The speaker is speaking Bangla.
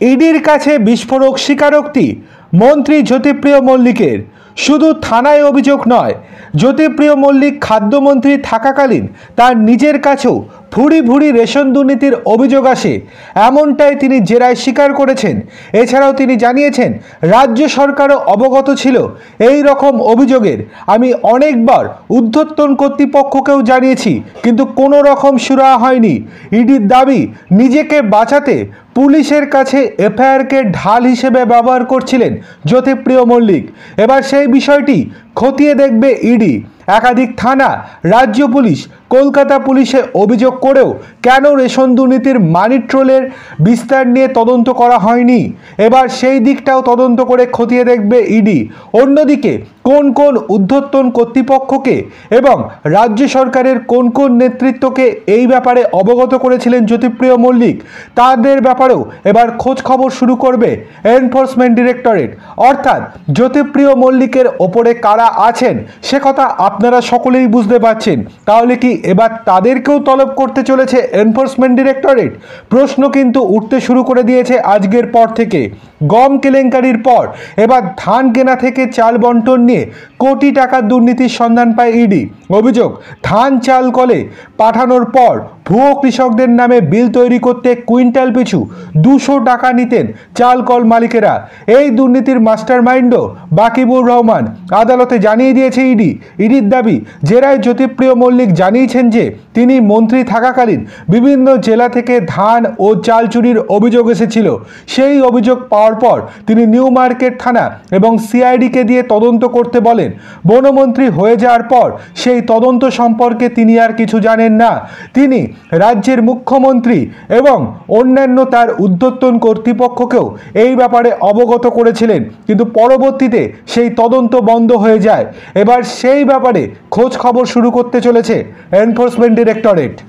ইডির কাছে বিস্ফোরক স্বীকারোক্তি, মন্ত্রী জ্যোতিপ্রিয় মল্লিকের। শুধু থানায় অভিযোগ নয়, জ্যোতিপ্রিয় মল্লিক খাদ্যমন্ত্রী থাকাকালীন তার নিজের কাছেও ভুড়ি ভুড়ি রেশন দুর্নীতির অভিযোগ আসে। এমনটাই তিনি জেরায় স্বীকার করেছেন। এছাড়াও তিনি জানিয়েছেন, রাজ্য সরকারও অবগত ছিল এই রকম অভিযোগের। আমি অনেকবার ঊর্ধ্বতন কর্তৃপক্ষকেও জানিয়েছি, কিন্তু কোনো রকম সুরা হয়নি। ইডির দাবি, নিজেকে বাঁচাতে পুলিশের কাছে এফআইআরকে ঢাল হিসেবে ব্যবহার করছিলেন জ্যোতিপ্রিয় মল্লিক। এবার সেই বিষয়টি খতিয়ে দেখবে ইডি। একাধিক থানা, রাজ্য পুলিশ কলকাতা পুলিশে অভিযোগ করেও কেন রেশন দুর্নীতির মানি ট্রোলের বিস্তার নিয়ে তদন্ত করা হয়নি? এবার সেই দিকটাও তদন্ত করে খতিয়ে দেখবে ইডি। অন্যদিকে, কোন কোন ঊর্ধ্বতন কর্তৃপক্ষকে এবং রাজ্য সরকারের কোন কোন নেতৃত্বকে এই ব্যাপারে অবগত করেছিলেন জ্যোতিপ্রিয় মল্লিক, তাদের ব্যাপারেও এবার খোঁজ খবর শুরু করবে এনফোর্সমেন্ট ডিরেক্টরেট। অর্থাৎ, জ্যোতিপ্রিয় মল্লিকের ওপরে কারা আছেন, সে কথা আপনারা সকলেই বুঝতে পারছেন। তাহলে কি এবার তাদেরকেও তলব করতে চলেছে এনফোর্সমেন্ট ডিরেক্টরেট। প্রশ্ন কিন্তু উঠতে শুরু করে দিয়েছে আজকের পর থেকে। গম কেলেঙ্কারির পর এবার ধান কেনা থেকে চাল বন্টন নিয়ে কোটি টাকার দুর্নীতির সন্ধান পায় ইডি। অভিযোগ, ধান চাল কলে পাঠানোর পর ভুয়ো কৃষকদের নামে বিল তৈরি করতে কুইন্টাল পিছু দুশো টাকা নিতেন চাল কল মালিকেরা। এই দুর্নীতির মাস্টার মাইন্ডও বাকিবুর রহমান আদালতে জানিয়ে দিয়েছে ইডি। ইডির দাবি, জেরায় জ্যোতিপ্রিয় মল্লিক জানিয়েছেন যে তিনি মন্ত্রী থাকাকালীন বিভিন্ন জেলা থেকে ধান ও চাল চুরির অভিযোগ এসেছিল। সেই অভিযোগ পাওয়ার পর তিনি নিউ মার্কেট থানা এবং সিআইডিকে দিয়ে তদন্ত করতে বলেন। বনমন্ত্রী হয়ে যাওয়ার পর সেই তদন্ত সম্পর্কে তিনি আর কিছু জানেন না। তিনি রাজ্যের মুখ্যমন্ত্রী এবং অন্যান্য তার উদ্যোত্তন কর্তৃপক্ষকেও এই ব্যাপারে অবগত করেছিলেন। কিন্তু পরবর্তীতে সেই তদন্ত বন্ধ হয়ে যায়। এবার সেই ব্যাপারে খোঁজ খবর শুরু করতে চলেছে এনফোর্সমেন্ট ডিরেক্টরেট।